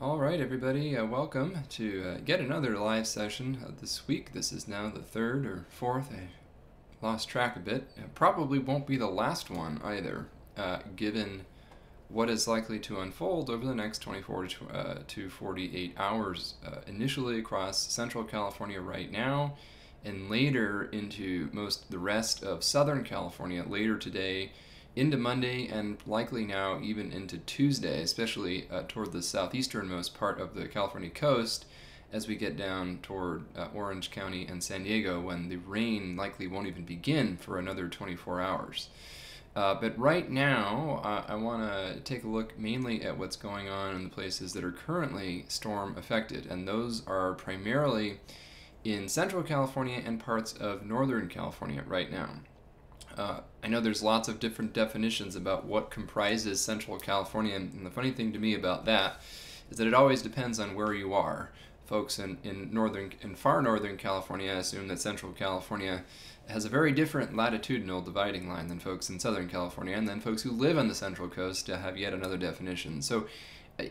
All right, everybody, uh, welcome to uh, yet another live session uh, this week. This is now the third or fourth. I lost track a bit. It probably won't be the last one either, uh, given what is likely to unfold over the next 24 to, uh, to 48 hours, uh, initially across Central California right now, and later into most the rest of Southern California later today into Monday and likely now even into Tuesday, especially uh, toward the southeasternmost part of the California coast as we get down toward uh, Orange County and San Diego when the rain likely won't even begin for another 24 hours. Uh, but right now, uh, I want to take a look mainly at what's going on in the places that are currently storm affected, and those are primarily in Central California and parts of Northern California right now. Uh, I know there's lots of different definitions about what comprises Central California, and the funny thing to me about that is that it always depends on where you are. Folks in, in northern in far northern California assume that Central California has a very different latitudinal dividing line than folks in Southern California, and then folks who live on the Central Coast have yet another definition. So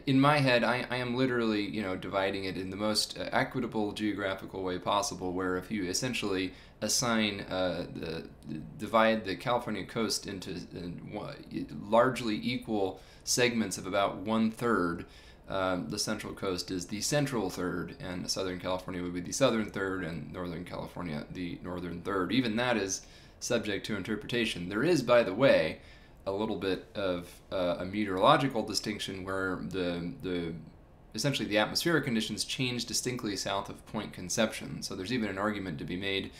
in my head, I, I am literally, you know, dividing it in the most uh, equitable geographical way possible. Where if you essentially assign uh, the, divide the California coast into uh, largely equal segments of about one third, um, the Central Coast is the central third, and Southern California would be the southern third, and Northern California the northern third. Even that is subject to interpretation. There is, by the way a little bit of uh, a meteorological distinction where the the essentially the atmospheric conditions change distinctly south of Point Conception. So there's even an argument to be made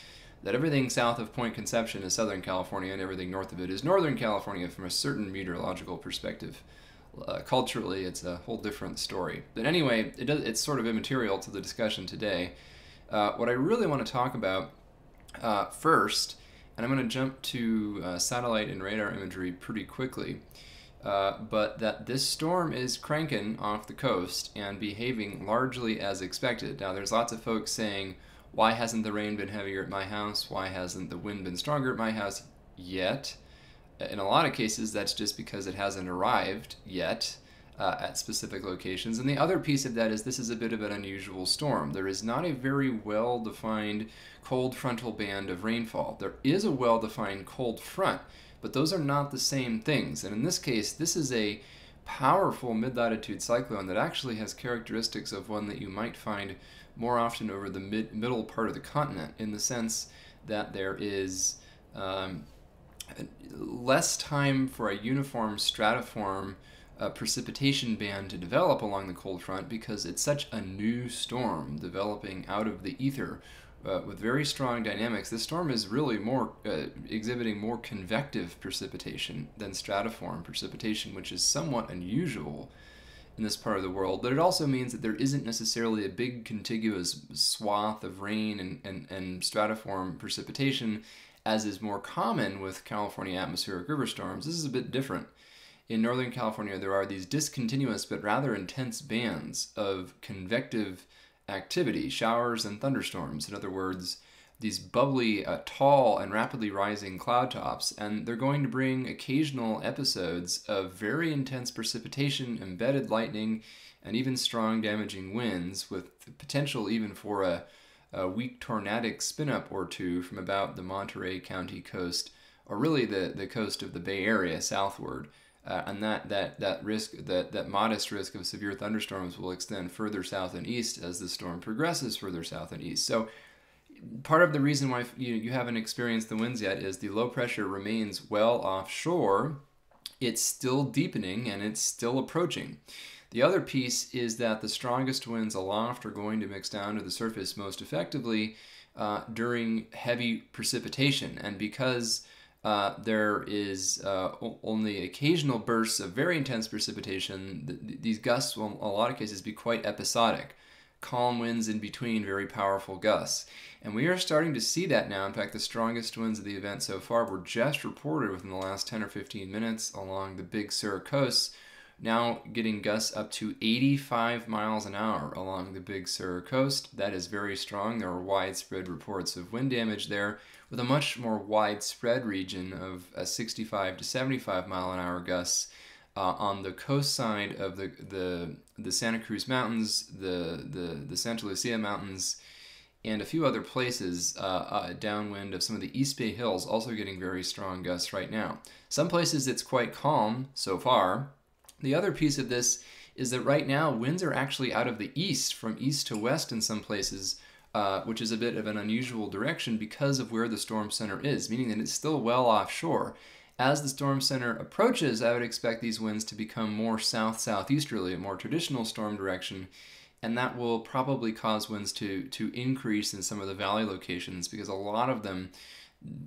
that everything south of Point Conception is Southern California and everything north of it is Northern California from a certain meteorological perspective. Uh, culturally, it's a whole different story. But anyway, it does, it's sort of immaterial to the discussion today. Uh, what I really want to talk about uh, first and I'm going to jump to uh, satellite and radar imagery pretty quickly. Uh, but that this storm is cranking off the coast and behaving largely as expected. Now, there's lots of folks saying, why hasn't the rain been heavier at my house? Why hasn't the wind been stronger at my house yet? In a lot of cases, that's just because it hasn't arrived yet uh, at specific locations. And the other piece of that is this is a bit of an unusual storm. There is not a very well defined cold frontal band of rainfall. There is a well defined cold front, but those are not the same things. And in this case, this is a powerful mid latitude cyclone that actually has characteristics of one that you might find more often over the mid- middle part of the continent in the sense that there is. Um, less time for a uniform stratiform uh, precipitation band to develop along the cold front because it's such a new storm developing out of the ether uh, with very strong dynamics. This storm is really more uh, exhibiting more convective precipitation than stratiform precipitation, which is somewhat unusual in this part of the world. But it also means that there isn't necessarily a big contiguous swath of rain and, and, and stratiform precipitation as is more common with California atmospheric river storms. This is a bit different in Northern California, there are these discontinuous but rather intense bands of convective activity, showers and thunderstorms. In other words, these bubbly, uh, tall, and rapidly rising cloud tops, and they're going to bring occasional episodes of very intense precipitation, embedded lightning, and even strong damaging winds, with the potential even for a, a weak tornadic spin up or two from about the Monterey County coast, or really the, the coast of the Bay Area southward. Uh, and that, that, that risk, that, that modest risk of severe thunderstorms will extend further south and east as the storm progresses further south and east. So part of the reason why you, you haven't experienced the winds yet is the low pressure remains well offshore. It's still deepening and it's still approaching. The other piece is that the strongest winds aloft are going to mix down to the surface most effectively uh, during heavy precipitation. And because uh, there is uh, only occasional bursts of very intense precipitation. these gusts will, in a lot of cases, be quite episodic. Calm winds in between very powerful gusts. And we are starting to see that now. In fact, the strongest winds of the event so far were just reported within the last 10 or 15 minutes along the Big Sur coast, now getting gusts up to 85 miles an hour along the Big Sur coast. That is very strong. There are widespread reports of wind damage there with a much more widespread region of a 65 to 75 mile an hour gusts uh, on the coast side of the, the, the Santa Cruz Mountains, the, the, the Santa Lucia Mountains, and a few other places uh, uh, downwind of some of the East Bay Hills, also getting very strong gusts right now. Some places it's quite calm so far. The other piece of this is that right now winds are actually out of the east, from east to west in some places, uh, which is a bit of an unusual direction because of where the storm center is, meaning that it's still well offshore. As the storm center approaches, I would expect these winds to become more south southeasterly, a more traditional storm direction, and that will probably cause winds to to increase in some of the valley locations because a lot of them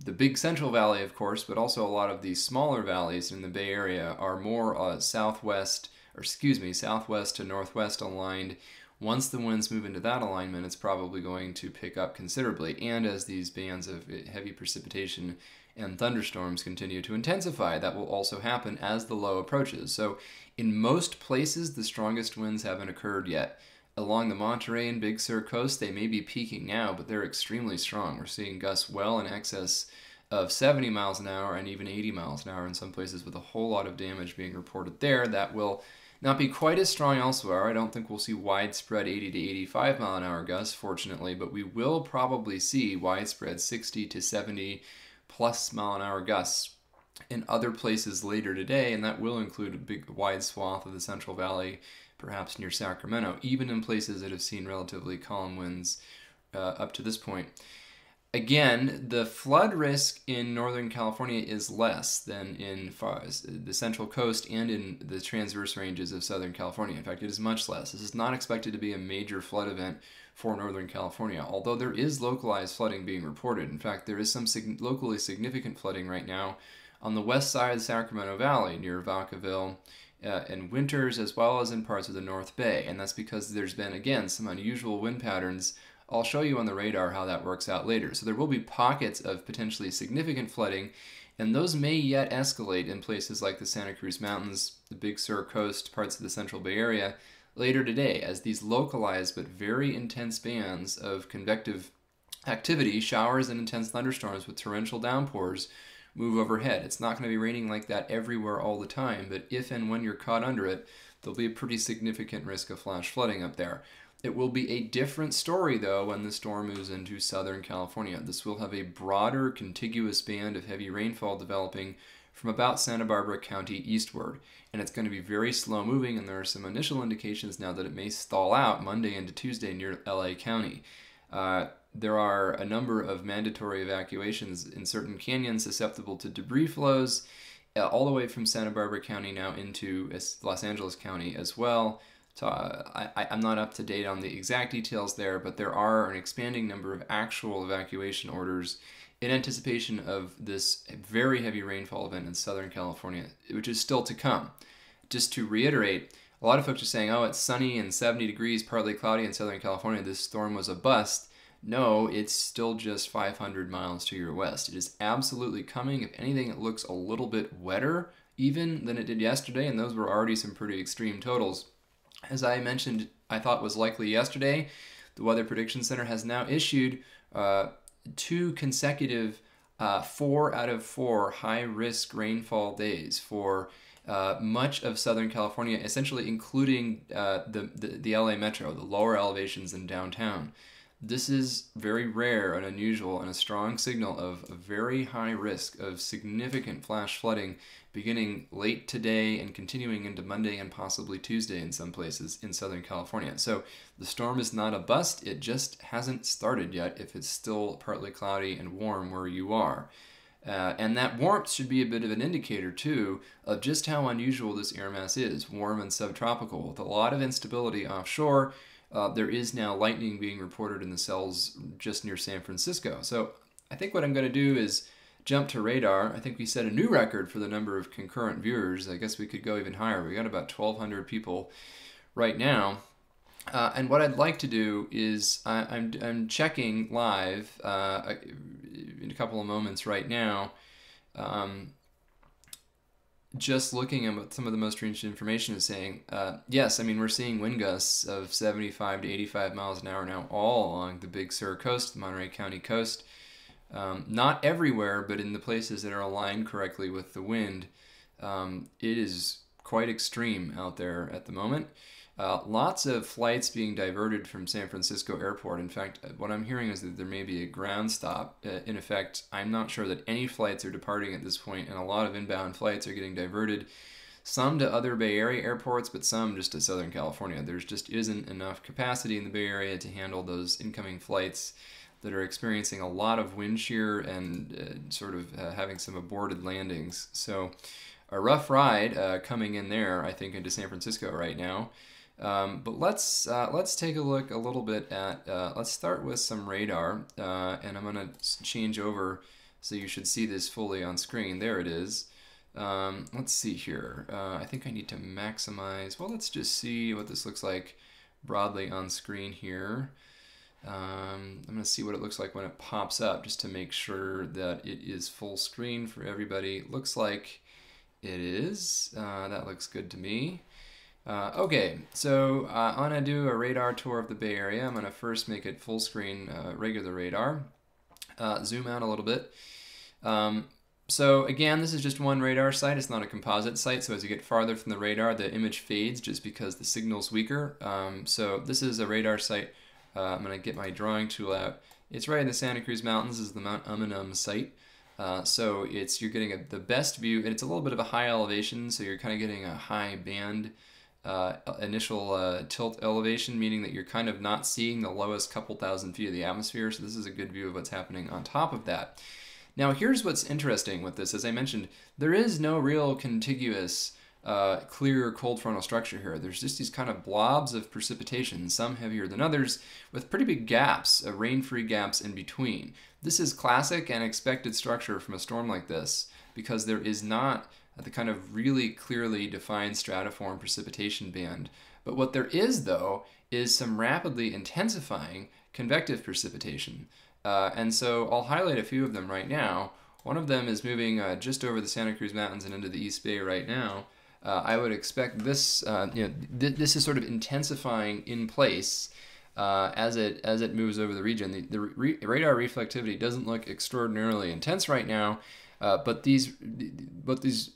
the big central valley of course but also a lot of these smaller valleys in the bay area are more uh, southwest or excuse me southwest to northwest aligned once the winds move into that alignment it's probably going to pick up considerably and as these bands of heavy precipitation and thunderstorms continue to intensify. That will also happen as the low approaches. So, in most places, the strongest winds haven't occurred yet. Along the Monterey and Big Sur coast, they may be peaking now, but they're extremely strong. We're seeing gusts well in excess of 70 miles an hour and even 80 miles an hour in some places, with a whole lot of damage being reported there. That will not be quite as strong elsewhere. I don't think we'll see widespread 80 to 85 mile an hour gusts, fortunately, but we will probably see widespread 60 to 70 plus mile an hour gusts in other places later today, and that will include a big wide swath of the Central Valley, perhaps near Sacramento, even in places that have seen relatively calm winds uh, up to this point. Again, the flood risk in Northern California is less than in the Central Coast and in the transverse ranges of Southern California. In fact, it is much less. This is not expected to be a major flood event for Northern California, although there is localized flooding being reported. In fact, there is some sig- locally significant flooding right now on the west side of the Sacramento Valley near Vacaville uh, and Winters, as well as in parts of the North Bay. And that's because there's been, again, some unusual wind patterns. I'll show you on the radar how that works out later. So there will be pockets of potentially significant flooding, and those may yet escalate in places like the Santa Cruz Mountains, the Big Sur coast, parts of the Central Bay Area, later today as these localized but very intense bands of convective activity, showers and intense thunderstorms with torrential downpours move overhead. It's not going to be raining like that everywhere all the time, but if and when you're caught under it, there'll be a pretty significant risk of flash flooding up there. It will be a different story though when the storm moves into Southern California. This will have a broader contiguous band of heavy rainfall developing from about Santa Barbara County eastward. And it's going to be very slow moving, and there are some initial indications now that it may stall out Monday into Tuesday near LA County. Uh, there are a number of mandatory evacuations in certain canyons susceptible to debris flows, uh, all the way from Santa Barbara County now into Los Angeles County as well. So uh, I, I'm not up to date on the exact details there, but there are an expanding number of actual evacuation orders in anticipation of this very heavy rainfall event in Southern California, which is still to come. Just to reiterate, a lot of folks are saying, oh, it's sunny and 70 degrees, partly cloudy in Southern California. This storm was a bust. No, it's still just 500 miles to your west. It is absolutely coming. If anything, it looks a little bit wetter even than it did yesterday, and those were already some pretty extreme totals. As I mentioned, I thought was likely yesterday, the Weather Prediction Center has now issued uh, two consecutive uh, four out of four high risk rainfall days for uh, much of Southern California, essentially including uh, the, the, the LA metro, the lower elevations in downtown. This is very rare and unusual and a strong signal of a very high risk of significant flash flooding beginning late today and continuing into Monday and possibly Tuesday in some places in Southern California. So the storm is not a bust, it just hasn't started yet if it's still partly cloudy and warm where you are. Uh, and that warmth should be a bit of an indicator, too, of just how unusual this air mass is warm and subtropical, with a lot of instability offshore uh, there is now lightning being reported in the cells just near San Francisco. So I think what I'm going to do is jump to radar. I think we set a new record for the number of concurrent viewers. I guess we could go even higher. We got about 1,200 people right now. Uh, and what I'd like to do is I, am I'm, I'm checking live uh, in a couple of moments right now. Um, just looking at some of the most recent information is saying, uh, yes, I mean, we're seeing wind gusts of 75 to 85 miles an hour now all along the Big Sur coast, the Monterey County coast. Um, not everywhere, but in the places that are aligned correctly with the wind, um, it is quite extreme out there at the moment. Uh, lots of flights being diverted from San Francisco Airport. In fact, uh, what I'm hearing is that there may be a ground stop. Uh, in effect, I'm not sure that any flights are departing at this point, and a lot of inbound flights are getting diverted. Some to other Bay Area airports, but some just to Southern California. There's just isn't enough capacity in the Bay Area to handle those incoming flights that are experiencing a lot of wind shear and uh, sort of uh, having some aborted landings. So, a rough ride uh, coming in there, I think, into San Francisco right now. Um, but let's uh, let's take a look a little bit at. Uh, let's start with some radar, uh, and I'm gonna change over so you should see this fully on screen. There it is. Um, let's see here. I think I need to maximize. Well, let's just see what this looks like broadly on screen here. Um, I'm going to see what it looks like when it pops up just to make sure that it is full screen for everybody. Looks like it is. Uh, that looks good to me. Uh, okay, so uh, I'm going to do a radar tour of the Bay Area. I'm going to first make it full screen uh, regular radar. Uh, zoom out a little bit. Um, so again, this is just one radar site. It's not a composite site. So as you get farther from the radar, the image fades just because the signal's weaker. Um, so this is a radar site uh, I'm going to get my drawing tool out. It's right in the Santa Cruz Mountains. Is the Mount Umunhum site. Uh, so it's you're getting a, the best view, and it's a little bit of a high elevation, so you're kind of getting a high band uh, initial uh, tilt elevation, meaning that you're kind of not seeing the lowest couple thousand feet of the atmosphere. So this is a good view of what's happening on top of that. Now here's what's interesting with this. As I mentioned, there is no real contiguous uh, clear cold frontal structure here. There's just these kind of blobs of precipitation, some heavier than others, with pretty big gaps, uh, rain-free gaps in between. This is classic and expected structure from a storm like this because there is not the kind of really clearly defined stratiform precipitation band. But what there is, though, is some rapidly intensifying convective precipitation. Uh, and so I'll highlight a few of them right now. One of them is moving uh, just over the Santa Cruz Mountains and into the East Bay right now uh, I would expect this, uh, you know, th this is sort of intensifying in place uh, as it as it moves over the region. The, the re radar reflectivity doesn't look extraordinarily intense right now, uh, but these what these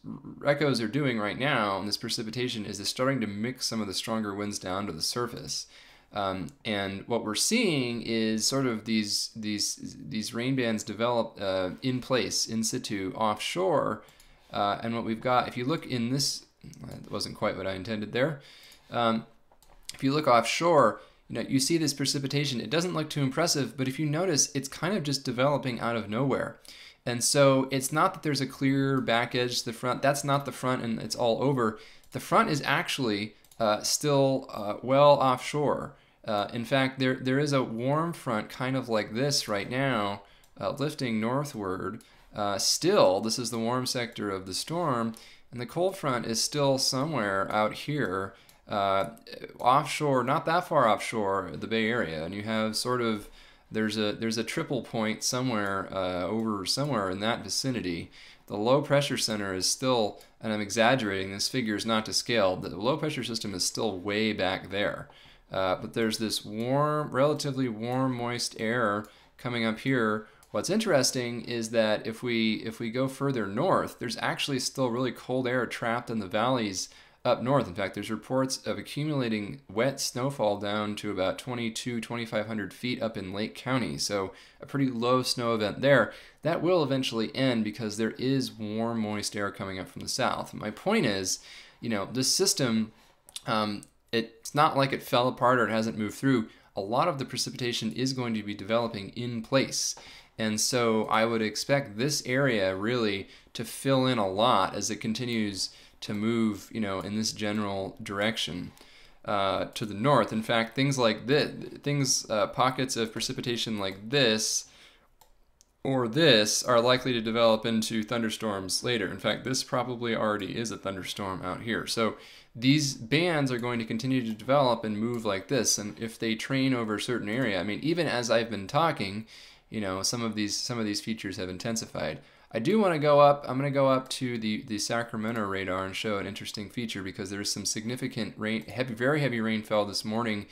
echoes are doing right now, and this precipitation is starting to mix some of the stronger winds down to the surface. Um, and what we're seeing is sort of these these these rain bands develop uh, in place in situ offshore. Uh, and what we've got, if you look in this that wasn't quite what I intended there. Um, if you look offshore, you know, you see this precipitation. It doesn't look too impressive, but if you notice, it's kind of just developing out of nowhere. And so it's not that there's a clear back edge to the front. That's not the front and it's all over. The front is actually uh, still uh, well offshore. Uh, in fact, there, there is a warm front kind of like this right now, uh, lifting northward. Uh, still, this is the warm sector of the storm, and the cold front is still somewhere out here, uh, offshore, not that far offshore, the Bay Area. And you have sort of there's a there's a triple point somewhere uh, over somewhere in that vicinity. The low pressure center is still, and I'm exaggerating. This figure is not to scale. The low pressure system is still way back there. Uh, but there's this warm, relatively warm, moist air coming up here What's interesting is that if we if we go further north, there's actually still really cold air trapped in the valleys up north. In fact, there's reports of accumulating wet snowfall down to about 22, 2500 feet up in Lake County. So a pretty low snow event there. That will eventually end because there is warm, moist air coming up from the south. My point is, you know, this system, um, it's not like it fell apart or it hasn't moved through. A lot of the precipitation is going to be developing in place. And so I would expect this area really to fill in a lot as it continues to move, you know, in this general direction uh, to the north. In fact, things like this, things, uh, pockets of precipitation like this or this are likely to develop into thunderstorms later. In fact, this probably already is a thunderstorm out here. So these bands are going to continue to develop and move like this. And if they train over a certain area, I mean, even as I've been talking, you know some of these some of these features have intensified. I do want to go up. I'm going to go up to the the Sacramento radar and show an interesting feature because there's some significant rain, heavy, very heavy rainfall this morning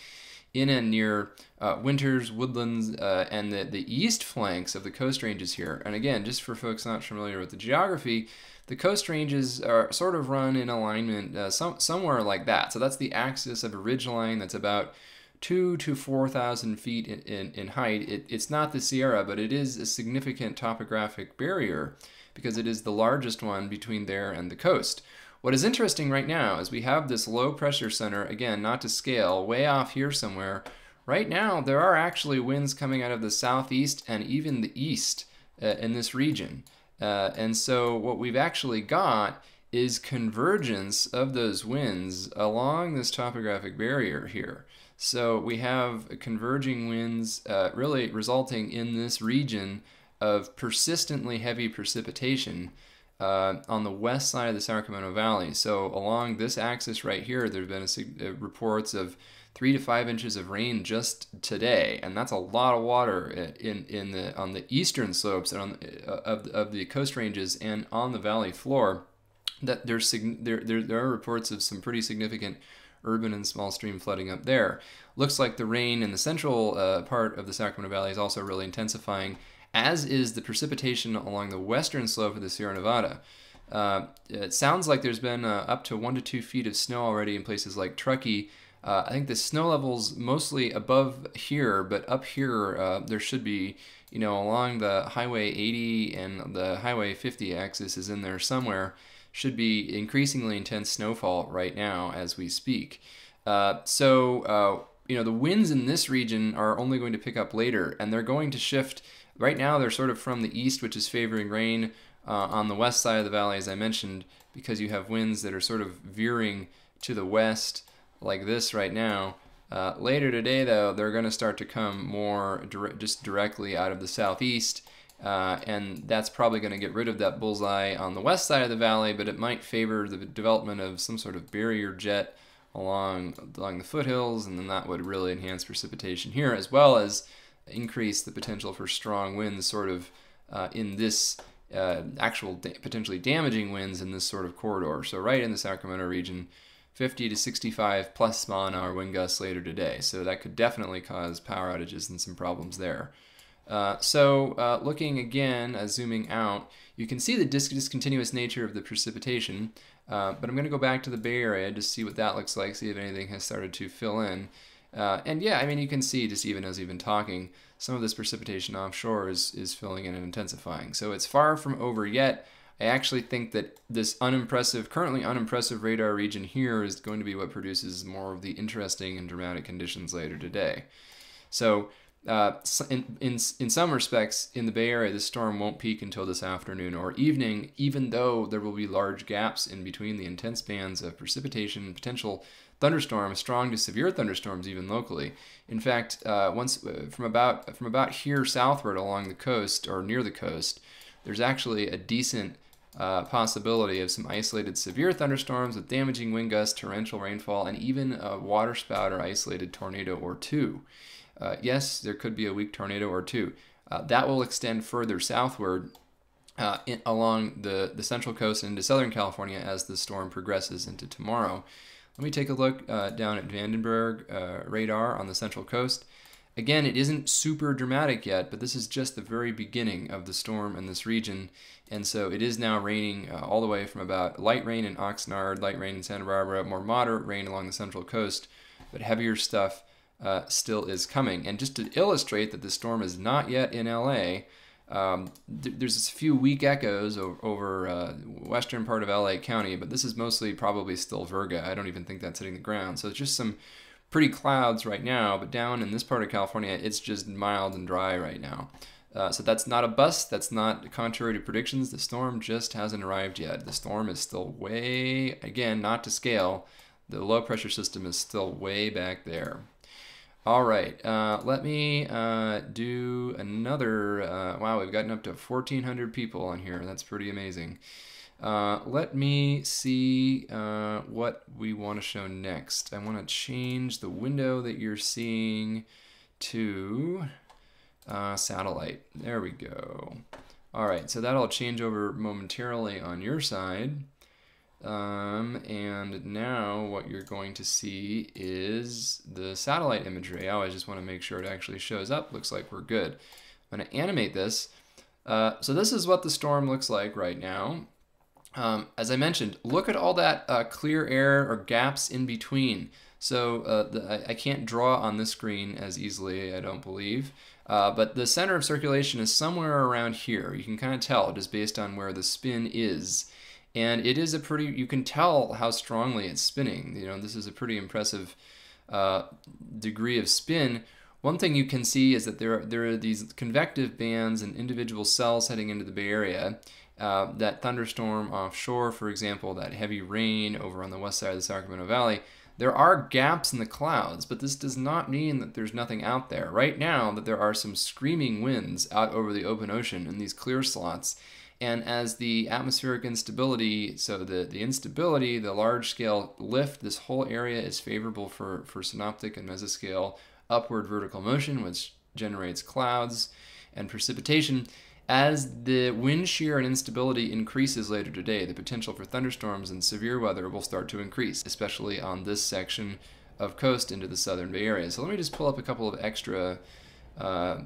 in and near uh, Winters, Woodlands, uh, and the, the east flanks of the coast ranges here. And again, just for folks not familiar with the geography, the coast ranges are sort of run in alignment uh, some, somewhere like that. So that's the axis of a ridge line that's about two to 4,000 feet in, in, in height. It, it's not the Sierra, but it is a significant topographic barrier because it is the largest one between there and the coast. What is interesting right now is we have this low pressure center, again, not to scale, way off here somewhere. Right now, there are actually winds coming out of the southeast and even the east uh, in this region. Uh, and so what we've actually got is convergence of those winds along this topographic barrier here. So we have converging winds uh, really resulting in this region of persistently heavy precipitation uh, on the west side of the Sacramento Valley. So along this axis right here, there have been a, uh, reports of three to five inches of rain just today, and that's a lot of water in in the on the eastern slopes and on uh, of of the coast ranges and on the valley floor. That there's there, there there are reports of some pretty significant urban and small stream flooding up there. Looks like the rain in the central uh, part of the Sacramento Valley is also really intensifying, as is the precipitation along the western slope of the Sierra Nevada. Uh, it sounds like there's been uh, up to one to two feet of snow already in places like Truckee uh, I think the snow levels mostly above here, but up here uh, there should be, you know, along the Highway 80 and the Highway 50 axis is in there somewhere, should be increasingly intense snowfall right now as we speak. Uh, so, uh, you know, the winds in this region are only going to pick up later, and they're going to shift. Right now, they're sort of from the east, which is favoring rain uh, on the west side of the valley, as I mentioned, because you have winds that are sort of veering to the west like this right now. Uh, later today, though, they're going to start to come more dire just directly out of the southeast, uh, and that's probably going to get rid of that bullseye on the west side of the valley, but it might favor the development of some sort of barrier jet along along the foothills, and then that would really enhance precipitation here, as well as increase the potential for strong winds, sort of uh, in this uh, actual da potentially damaging winds in this sort of corridor. So right in the Sacramento region. 50 to 65 plus mile an hour wind gusts later today. So that could definitely cause power outages and some problems there. Uh, so uh, looking again, uh, zooming out, you can see the discontinuous nature of the precipitation, uh, but I'm going to go back to the Bay Area to see what that looks like, see if anything has started to fill in. Uh, and yeah, I mean, you can see just even as we've been talking, some of this precipitation offshore is, is filling in and intensifying. So it's far from over yet. I actually think that this unimpressive, currently unimpressive radar region here is going to be what produces more of the interesting and dramatic conditions later today. So, uh, in, in, in some respects, in the Bay Area, the storm won't peak until this afternoon or evening, even though there will be large gaps in between the intense bands of precipitation, and potential thunderstorms, strong to severe thunderstorms, even locally. In fact, uh, once uh, from about from about here southward along the coast or near the coast, there's actually a decent uh, possibility of some isolated severe thunderstorms with damaging wind gusts, torrential rainfall, and even a waterspout or isolated tornado or two. Uh, yes, there could be a weak tornado or two. Uh, that will extend further southward uh, in, along the, the central coast into Southern California as the storm progresses into tomorrow. Let me take a look uh, down at Vandenberg uh, radar on the central coast. Again, it isn't super dramatic yet, but this is just the very beginning of the storm in this region. And so it is now raining uh, all the way from about light rain in Oxnard, light rain in Santa Barbara, more moderate rain along the central coast, but heavier stuff uh, still is coming. And just to illustrate that the storm is not yet in LA, um, th there's a few weak echoes over, over uh, western part of LA County, but this is mostly probably still Virga. I don't even think that's hitting the ground. So it's just some pretty clouds right now, but down in this part of California, it's just mild and dry right now. Uh, so that's not a bust. That's not contrary to predictions. The storm just hasn't arrived yet. The storm is still way, again, not to scale. The low pressure system is still way back there. All right, uh, let me uh, do another. Uh, wow, we've gotten up to 1,400 people on here. That's pretty amazing. Uh, let me see uh, what we want to show next. I want to change the window that you're seeing to uh, satellite. There we go. All right, so that'll change over momentarily on your side. Um, and now what you're going to see is the satellite imagery. Oh, I just want to make sure it actually shows up. Looks like we're good. I'm going to animate this. Uh, so this is what the storm looks like right now. Um, as I mentioned, look at all that uh, clear air or gaps in between. So uh, the, I, I, can't draw on this screen as easily, I don't believe. Uh, but the center of circulation is somewhere around here. You can kind of tell just based on where the spin is. And it is a pretty, you can tell how strongly it's spinning. You know, this is a pretty impressive uh, degree of spin. One thing you can see is that there are, there are these convective bands and individual cells heading into the Bay Area. Uh, that thunderstorm offshore, for example, that heavy rain over on the west side of the Sacramento Valley, there are gaps in the clouds, but this does not mean that there's nothing out there. Right now, that there are some screaming winds out over the open ocean in these clear slots. And as the atmospheric instability, so the, the instability, the large scale lift, this whole area is favorable for, for synoptic and mesoscale upward vertical motion, which generates clouds and precipitation. As the wind shear and instability increases later today, the potential for thunderstorms and severe weather will start to increase, especially on this section of coast into the southern Bay Area. So let me just pull up a couple of extra uh,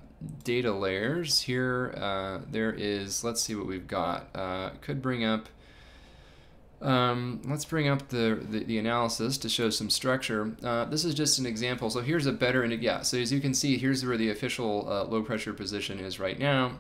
data layers. Here, uh, there is, let's see what we've got. Uh, could bring up, um, let's bring up the, the, the, analysis to show some structure. Uh, this is just an example. So here's a better, yeah, so as you can see, here's where the official uh, low pressure position is right now.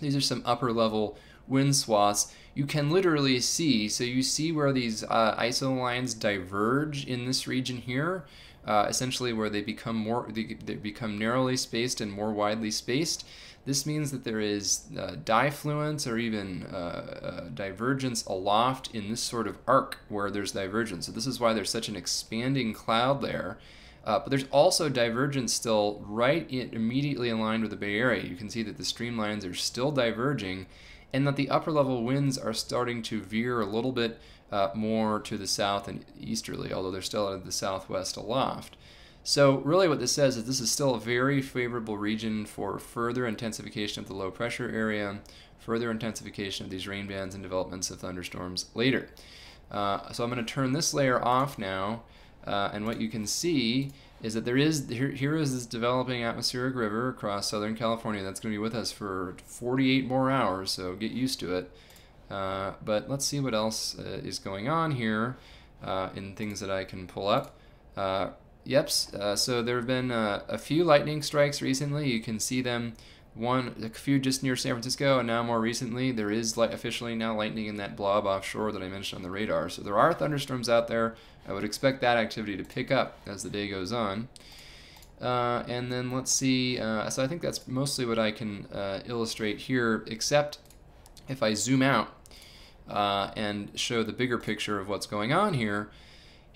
These are some upper level wind swaths. You can literally see, so you see where these uh, ISO lines diverge in this region here, uh, essentially where they become more, they, they, become narrowly spaced and more widely spaced. This means that there is uh, difluence or even uh, uh, divergence aloft in this sort of arc where there's divergence. So this is why there's such an expanding cloud there uh, but there's also divergence still right in, immediately aligned with the Bay Area. You can see that the streamlines are still diverging and that the upper level winds are starting to veer a little bit uh, more to the south and easterly, although they're still out of the southwest aloft. So really what this says is this is still a very favorable region for further intensification of the low pressure area, further intensification of these rain bands and developments of thunderstorms later. Uh, so I'm going to turn this layer off now uh, and what you can see is that there is here, here is this developing atmospheric river across Southern California that's going to be with us for 48 more hours, so get used to it. Uh, but let's see what else uh, is going on here uh, in things that I can pull up. Uh, yep, uh, so there have been a few lightning strikes recently. You can see them one a few just near San Francisco, and now more recently there is officially now lightning in that blob offshore that I mentioned on the radar. So there are thunderstorms out there. I would expect that activity to pick up as the day goes on. Uh, and then let's see. Uh, so I think that's mostly what I can uh, illustrate here, except if I zoom out uh, and show the bigger picture of what's going on here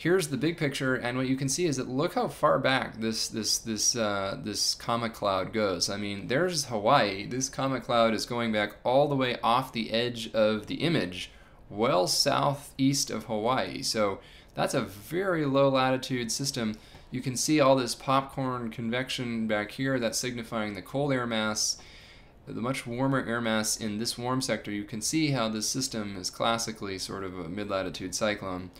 here's the big picture, and what you can see is that look how far back this this this uh, this comet cloud goes. I mean, there's Hawaii. This comet cloud is going back all the way off the edge of the image, well southeast of Hawaii. So that's a very low latitude system. You can see all this popcorn convection back here. That's signifying the cold air mass the much warmer air mass in this warm sector, you can see how this system is classically sort of a mid-latitude cyclone.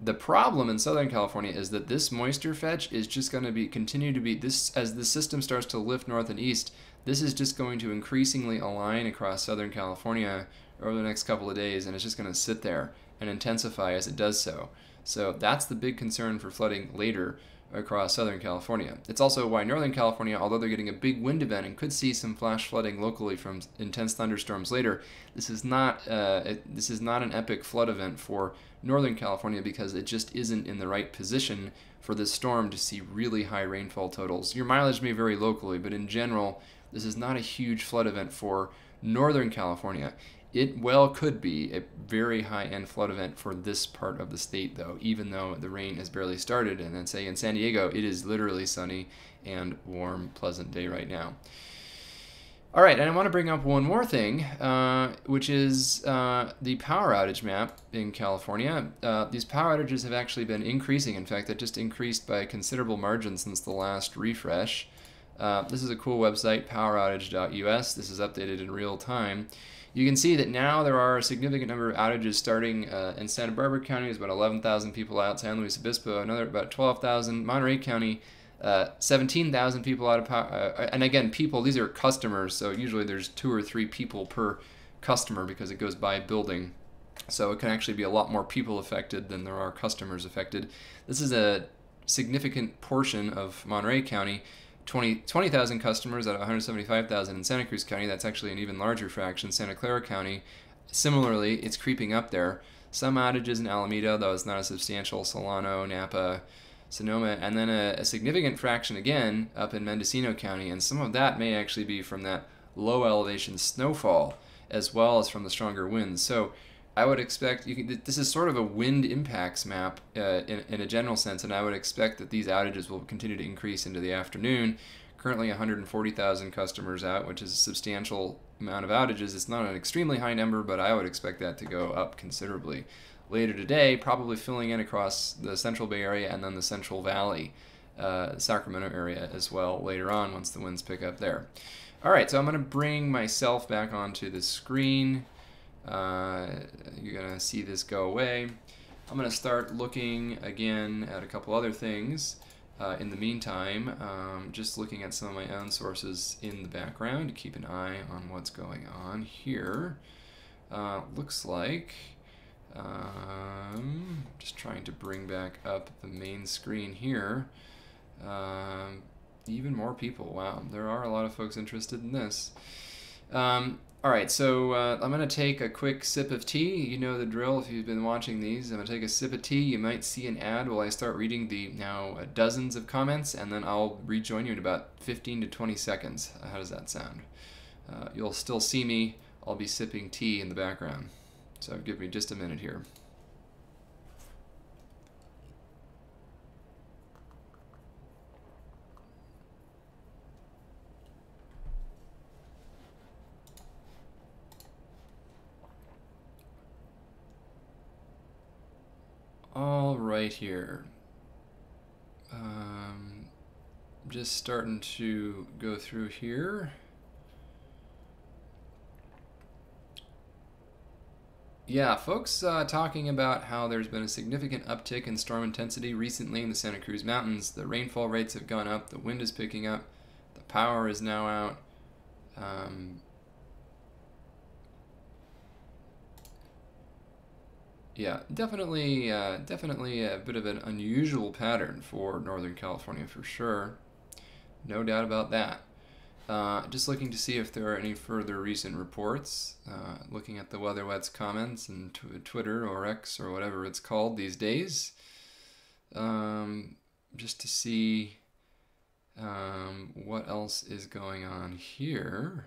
The problem in Southern California is that this moisture fetch is just going to be continue to be this as the system starts to lift north and east. This is just going to increasingly align across Southern California over the next couple of days, and it's just going to sit there and intensify as it does so. So that's the big concern for flooding later across Southern California. It's also why Northern California, although they're getting a big wind event and could see some flash flooding locally from intense thunderstorms later, this is not uh, it, this is not an epic flood event for Northern California because it just isn't in the right position for this storm to see really high rainfall totals. Your mileage may vary locally, but in general, this is not a huge flood event for Northern California. It well could be a very high end flood event for this part of the state, though, even though the rain has barely started. And then, say in San Diego, it is literally sunny and warm, pleasant day right now. All right, and I want to bring up one more thing, uh, which is uh, the power outage map in California. Uh, these power outages have actually been increasing. In fact, they just increased by a considerable margin since the last refresh. Uh, this is a cool website, poweroutage.us. This is updated in real time. You can see that now there are a significant number of outages starting uh, in Santa Barbara County. There's about 11,000 people out. San Luis Obispo, another about 12,000. Monterey County, uh, 17,000 people out of power. Uh, and again, people, these are customers, so usually there's two or three people per customer because it goes by building. So it can actually be a lot more people affected than there are customers affected. This is a significant portion of Monterey County. 20,000 20, customers out of 175,000 in Santa Cruz County. That's actually an even larger fraction. Santa Clara County, similarly, it's creeping up there. Some outages in Alameda, though it's not as substantial. Solano, Napa, Sonoma, and then a, a, significant fraction again up in Mendocino County. And some of that may actually be from that low elevation snowfall as well as from the stronger winds. So I would expect can, this is sort of a wind impacts map uh, in, in a general sense, and I would expect that these outages will continue to increase into the afternoon. Currently, 140,000 customers out, which is a substantial amount of outages. It's not an extremely high number, but I would expect that to go up considerably. Later today, probably filling in across the Central Bay Area and then the Central Valley, uh, Sacramento area as well later on once the winds pick up there. All right, so I'm going to bring myself back onto the screen. Uh, you're to see this go away. I'm going to start looking again at a couple other things. Uh, in the meantime, um, just looking at some of my own sources in the background to keep an eye on what's going on here. Uh, looks like, um, just trying to bring back up the main screen here. Um, even more people, wow, there are a lot of folks interested in this. Um, all right, so uh, I'm going to take a quick sip of tea. You know the drill if you've been watching these. I'm going to take a sip of tea. You might see an ad while I start reading the now uh, dozens of comments, and then I'll rejoin you in about 15 to 20 seconds. How does that sound? Uh, you'll still see me. I'll be sipping tea in the background. So give me just a minute here. All right here. Um, just starting to go through here. Yeah, folks uh, talking about how there's been a significant uptick in storm intensity recently in the Santa Cruz Mountains. The rainfall rates have gone up, the wind is picking up, the power is now out. Um, Yeah, definitely, uh, definitely a bit of an unusual pattern for Northern California for sure. No doubt about that. Uh, just looking to see if there are any further recent reports. Uh, looking at the Weather West comments and Twitter or X or whatever it's called these days. Um, just to see um, what else is going on here.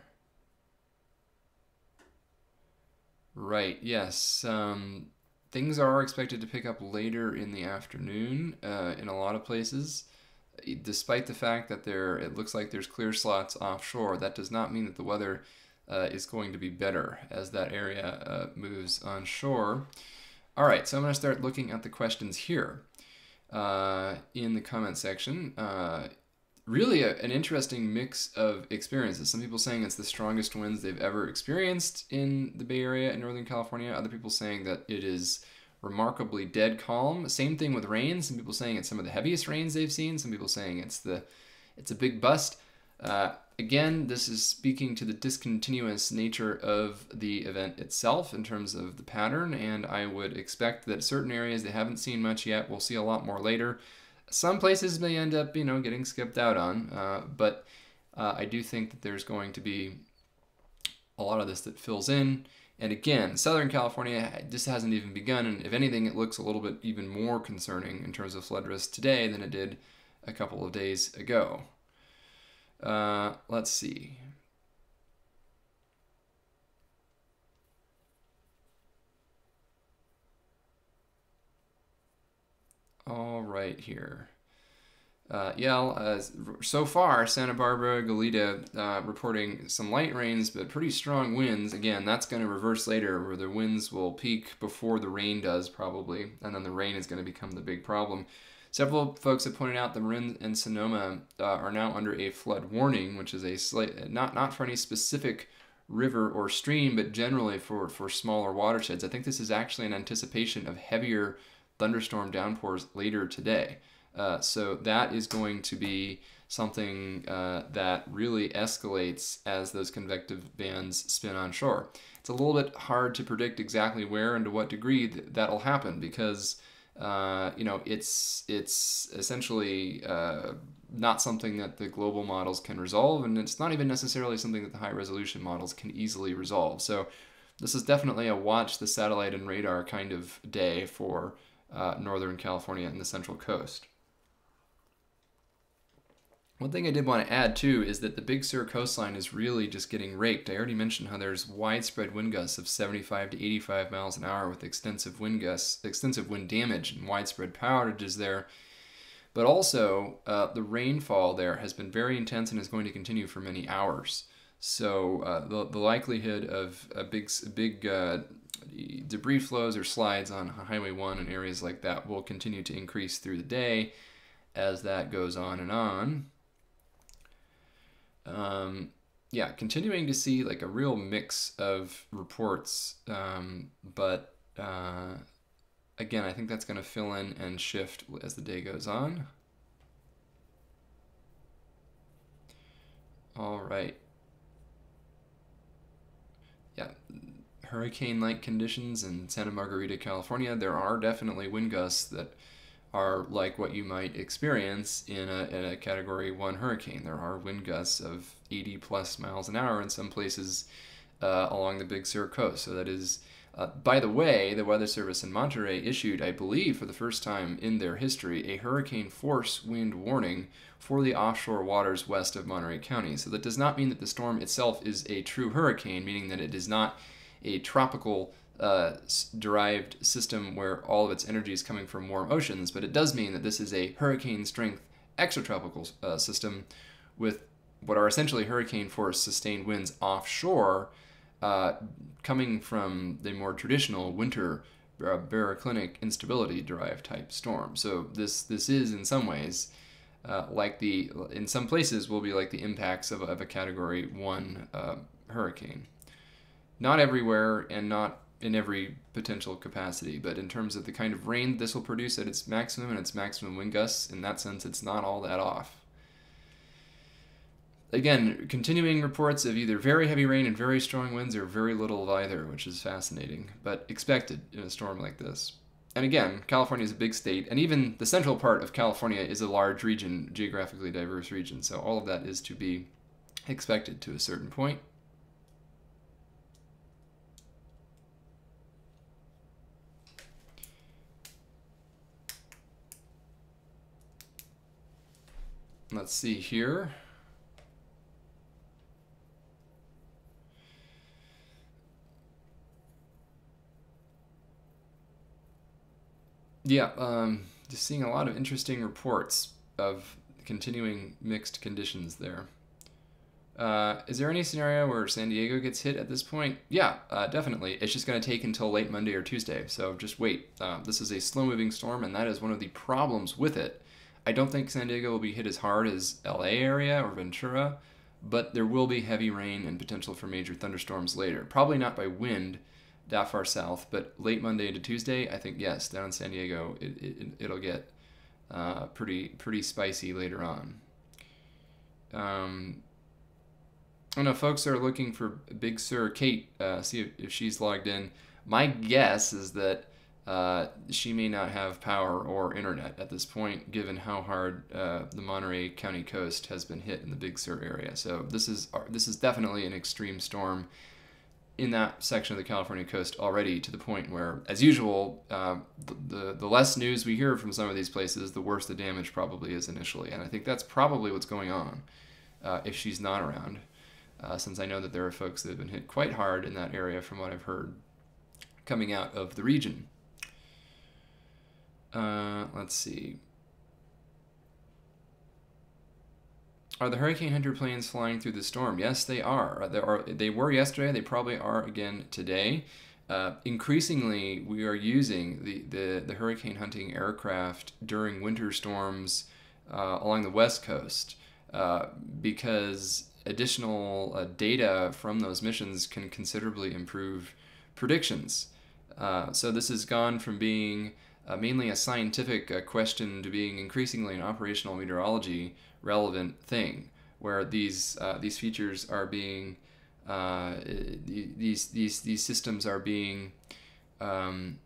Right, yes. Um, things are expected to pick up later in the afternoon uh, in a lot of places. Despite the fact that there, it looks like there's clear slots offshore, that does not mean that the weather uh, is going to be better as that area uh, moves onshore. All right, so I'm going to start looking at the questions here uh, in the comment section. Really a, an interesting mix of experiences. Some people saying it's the strongest winds they've ever experienced in the Bay Area in Northern California. Other people saying that it is remarkably dead calm. Same thing with rain. Some people saying it's some of the heaviest rains they've seen. Some people saying it's the it's a big bust. Uh, again, this is speaking to the discontinuous nature of the event itself in terms of the pattern, and I would expect that certain areas they haven't seen much yet, we'll see a lot more later. Some places may end up, you know, getting skipped out on, uh, but uh, I do think that there's going to be a lot of this that fills in. And again, Southern California just hasn't even begun, and if anything, it looks a little bit even more concerning in terms of flood risk today than it did a couple of days ago. Uh, let's see. All right here. Uh, yeah, uh, so far, Santa Barbara, Goleta uh, reporting some light rains, but pretty strong winds. Again, that's going to reverse later, where the winds will peak before the rain does, probably, and then the rain is going to become the big problem. Several folks have pointed out the Marin and Sonoma uh, are now under a flood warning, which is a slight, not not for any specific river or stream, but generally for for smaller watersheds. I think this is actually an anticipation of heavier thunderstorm downpours later today. Uh, so that is going to be something uh, that really escalates as those convective bands spin on shore. It's a little bit hard to predict exactly where and to what degree th- that'll happen because uh, you know it's it's essentially uh, not something that the global models can resolve, and it's not even necessarily something that the high resolution models can easily resolve. So this is definitely a watch the satellite and radar kind of day for uh, Northern California and the Central Coast. One thing I did want to add too is that the Big Sur coastline is really just getting raked. I already mentioned how there's widespread wind gusts of 75 to 85 miles an hour with extensive wind gusts, extensive wind damage, and widespread power outages there. But also, uh, the rainfall there has been very intense and is going to continue for many hours. So uh, the, the likelihood of a big big uh, debris flows or slides on Highway 1 and areas like that will continue to increase through the day as that goes on and on um, yeah, continuing to see like a real mix of reports, um, but uh, again, I think that's going to fill in and shift as the day goes on. All right. Yeah, hurricane-like conditions in Santa Margarita, California. There are definitely wind gusts that are like what you might experience in a, in a category one hurricane. There are wind gusts of 80 plus miles an hour in some places uh, along the Big Sur coast. So that is, uh, by the way, the Weather Service in Monterey issued, I believe, for the first time in their history, a hurricane force wind warning for the offshore waters west of Monterey County. So that does not mean that the storm itself is a true hurricane, meaning that it is not a tropical uh, derived system where all of its energy is coming from warm oceans, but it does mean that this is a hurricane strength extratropical uh, system with what are essentially hurricane force sustained winds offshore uh, coming from the more traditional winter uh, baroclinic instability derived type storm. So this this is in some ways uh, like the in some places will be like the impacts of, of a category one uh, hurricane. Not everywhere and not in every potential capacity, but in terms of the kind of rain this will produce at its maximum and its maximum wind gusts, in that sense, it's not all that off. Again, continuing reports of either very heavy rain and very strong winds or very little of either, which is fascinating, but expected in a storm like this. And again, California is a big state, and even the central part of California is a large region, geographically diverse region, so all of that is to be expected to a certain point. Let's see here. Yeah, um, just seeing a lot of interesting reports of continuing mixed conditions there. Uh, is there any scenario where San Diego gets hit at this point? Yeah, uh, definitely. It's just going to take until late Monday or Tuesday, so just wait. Uh, this is a slow moving storm, and that is one of the problems with it. I don't think San Diego will be hit as hard as LA area or Ventura, but there will be heavy rain and potential for major thunderstorms later. Probably not by wind that far south, but late Monday into Tuesday, I think yes, down in San Diego, it, it, will get uh, pretty pretty spicy later on. Um, I know folks are looking for Big Sur Kate, uh, see if, if she's logged in. My guess is that uh, she may not have power or internet at this point, given how hard uh, the Monterey County coast has been hit in the Big Sur area. So this is uh, this is definitely an extreme storm in that section of the California coast already, to the point where, as usual, uh, the, the, the less news we hear from some of these places, the worse the damage probably is initially. And I think that's probably what's going on uh, if she's not around, since I know that there are folks that have been hit quite hard in that area, from what I've heard coming out of the region. Uh, let's see. Are the Hurricane Hunter planes flying through the storm? Yes, they are. They are. They were yesterday. They probably are again today. Uh, increasingly, we are using the, the, the hurricane hunting aircraft during winter storms uh, along the west coast uh, because additional uh, data from those missions can considerably improve predictions. Uh, so this has gone from being uh, mainly a scientific uh, question to being increasingly an operational meteorology relevant thing, where these uh, these features are being uh, these these these systems are being um,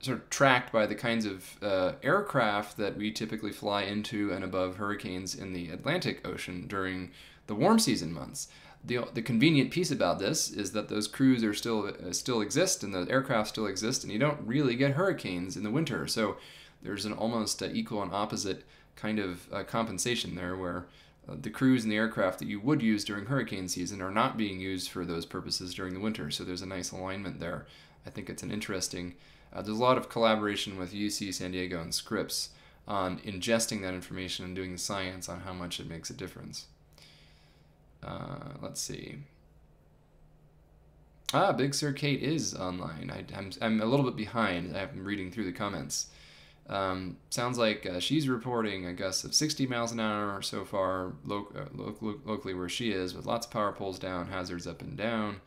sort of tracked by the kinds of uh, aircraft that we typically fly into and above hurricanes in the Atlantic Ocean during the warm season months. The, the convenient piece about this is that those crews are still uh, still exist and the aircraft still exist and you don't really get hurricanes in the winter. So there's an almost uh, equal and opposite kind of uh, compensation there where uh, the crews and the aircraft that you would use during hurricane season are not being used for those purposes during the winter. So there's a nice alignment there. I think it's an interesting uh, there's a lot of collaboration with UC San Diego and Scripps on ingesting that information and doing the science on how much it makes a difference. Uh, let's see. Ah, Big Sur Kate is online. I, am I'm, I'm a little bit behind. I'm reading through the comments. Um, sounds like uh, she's reporting a gust of 60 miles an hour so far lo- uh, lo- lo- locally where she is, with lots of power poles down, hazards up and down.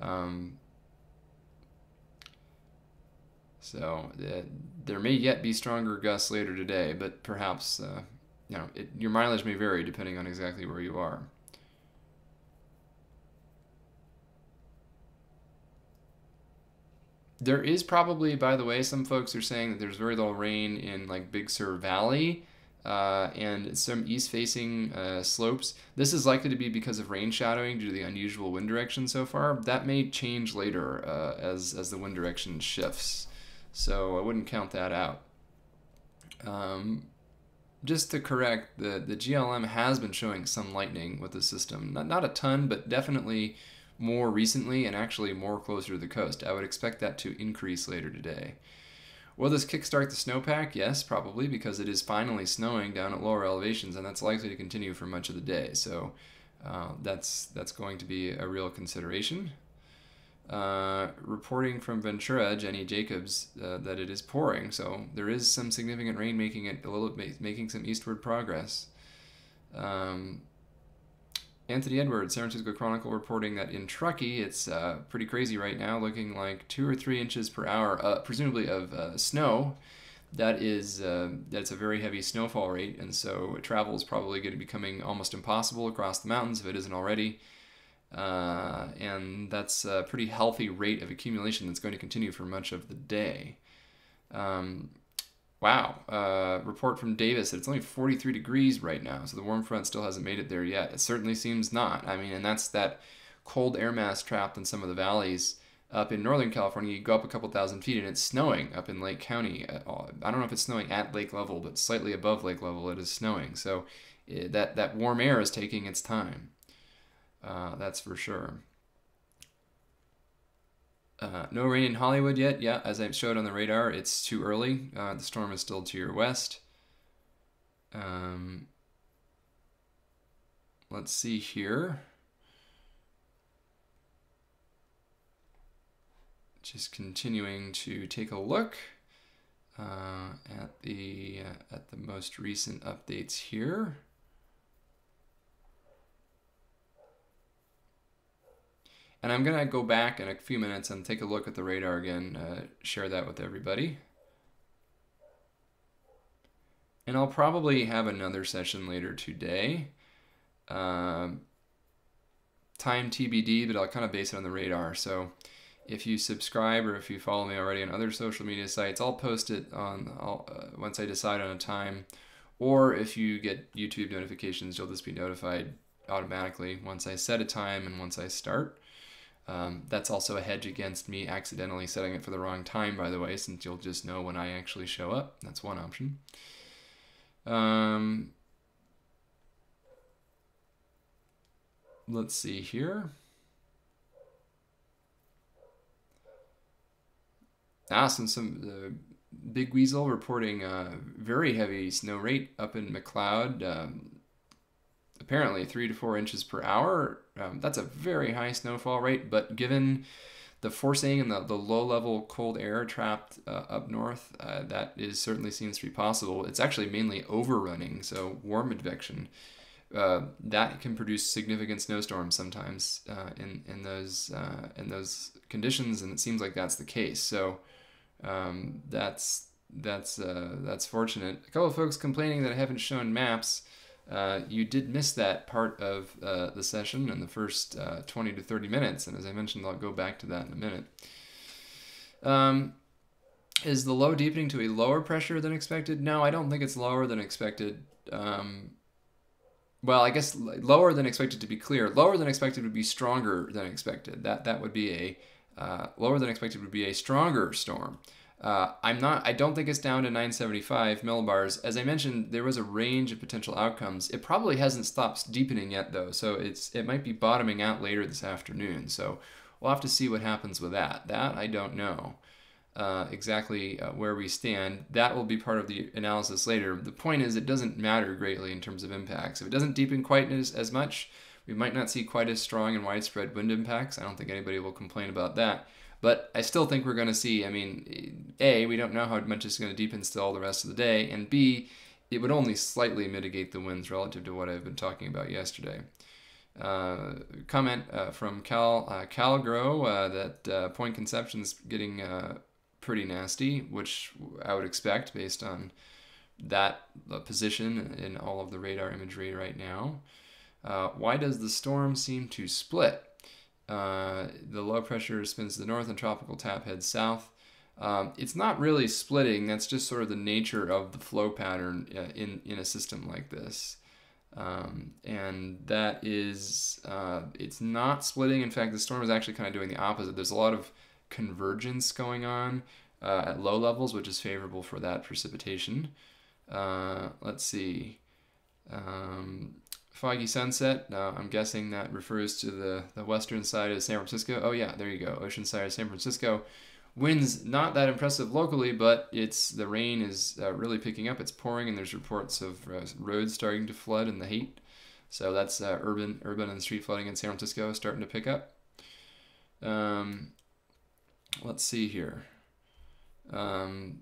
Um, so uh, there may yet be stronger gusts later today, but perhaps uh, you know it, your mileage may vary depending on exactly where you are. There is probably, by the way, some folks are saying that there's very little rain in like Big Sur Valley uh, and some east-facing uh, slopes. This is likely to be because of rain shadowing due to the unusual wind direction so far. That may change later uh, as as the wind direction shifts. So I wouldn't count that out. Um, just to correct, the, the GLM has been showing some lightning with the system. Not, not a ton, but definitely more recently and actually more closer to the coast. I would expect that to increase later today. Will this kickstart the snowpack? Yes, probably, because it is finally snowing down at lower elevations, and that's likely to continue for much of the day. So uh, that's that's going to be a real consideration. Uh, reporting from Ventura, Jenny Jacobs, uh, that it is pouring. So there is some significant rain making it a little making some eastward progress. Um, Anthony Edwards, San Francisco Chronicle, reporting that in Truckee it's uh, pretty crazy right now, looking like two or three inches per hour, uh, presumably of uh, snow. That is that's a very heavy snowfall rate, and so travel is probably going to be becoming almost impossible across the mountains if it isn't already. Uh, and that's a pretty healthy rate of accumulation that's going to continue for much of the day. Um, wow. Uh, report from Davis that it's only 43 degrees right now, so the warm front still hasn't made it there yet. It certainly seems not. I mean, and that's that cold air mass trapped in some of the valleys up in Northern California. You go up a couple thousand feet and it's snowing up in Lake County. I don't know if it's snowing at lake level, but slightly above lake level, it is snowing. So eh, that, that warm air is taking its time. Uh, that's for sure. Uh, no rain in Hollywood yet. Yeah, as I showed on the radar, it's too early. Uh, the storm is still to your west. Um, let's see here. Just continuing to take a look uh, at the uh, at the most recent updates here. And I'm going to go back in a few minutes and take a look at the radar again, uh, share that with everybody. And I'll probably have another session later today. Um, time TBD, but I'll kind of base it on the radar. So if you subscribe or if you follow me already on other social media sites, I'll post it on I'll, uh, once I decide on a time. Or if you get YouTube notifications, you'll just be notified automatically once I set a time and once I start. Um, that's also a hedge against me accidentally setting it for the wrong time, by the way, since you'll just know when I actually show up. That's one option. Um, let's see here. Ah, some, some uh, Big Weasel reporting a very heavy snow rate up in McCloud. Um, apparently three to four inches per hour. Um, that's a very high snowfall rate, but given the forcing and the, the low level cold air trapped uh, up north, uh, that is certainly seems to be possible. It's actually mainly overrunning, so warm advection. Uh, that can produce significant snowstorms sometimes uh, in in those uh, in those conditions, and it seems like that's the case. So Um, that's that's uh, that's fortunate. A couple of folks complaining that I haven't shown maps. Uh, you did miss that part of uh, the session in the first uh, 20 to 30 minutes, and as I mentioned, I'll go back to that in a minute. Um, is the low deepening to a lower pressure than expected? No, I don't think it's lower than expected. Um, well, I guess lower than expected to be clear. Lower than expected would be stronger than expected. That that would be a uh, lower than expected would be a stronger storm. Uh, I'm not. I don't think it's down to 975 millibars. As I mentioned, there was a range of potential outcomes. It probably hasn't stopped deepening yet, though. So it's it might be bottoming out later this afternoon. So we'll have to see what happens with that. That I don't know uh, exactly uh, where we stand. That will be part of the analysis later. The point is, it doesn't matter greatly in terms of impacts. If it doesn't deepen quite as, as much, we might not see quite as strong and widespread wind impacts. I don't think anybody will complain about that. But I still think we're going to see, I mean, A, we don't know how much it's going to deepen still the rest of the day, and B, it would only slightly mitigate the winds relative to what I've been talking about yesterday. Uh, comment uh, from Cal uh, Calgro uh, that uh, Point Conception's getting uh, pretty nasty, which I would expect based on that position in all of the radar imagery right now. why does the storm seem to split? Uh, the low pressure spins to the north and tropical tap heads south. Um, it's not really splitting. That's just sort of the nature of the flow pattern uh, in, in a system like this. Um, and that is, uh, it's not splitting. In fact, the storm is actually kind of doing the opposite. There's a lot of convergence going on uh, at low levels, which is favorable for that precipitation. Uh, let's see. Um, Foggy Sunset, uh, I'm guessing that refers to the, the western side of San Francisco. Oh, yeah, there you go, ocean side of San Francisco. Winds not that impressive locally, but it's the rain is uh, really picking up. It's pouring, and there's reports of uh, roads starting to flood in the heat. So that's uh, urban, urban and street flooding in San Francisco starting to pick up. Um, let's see here. Um,